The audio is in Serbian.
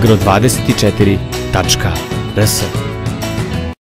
agro24.rs